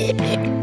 Yeah.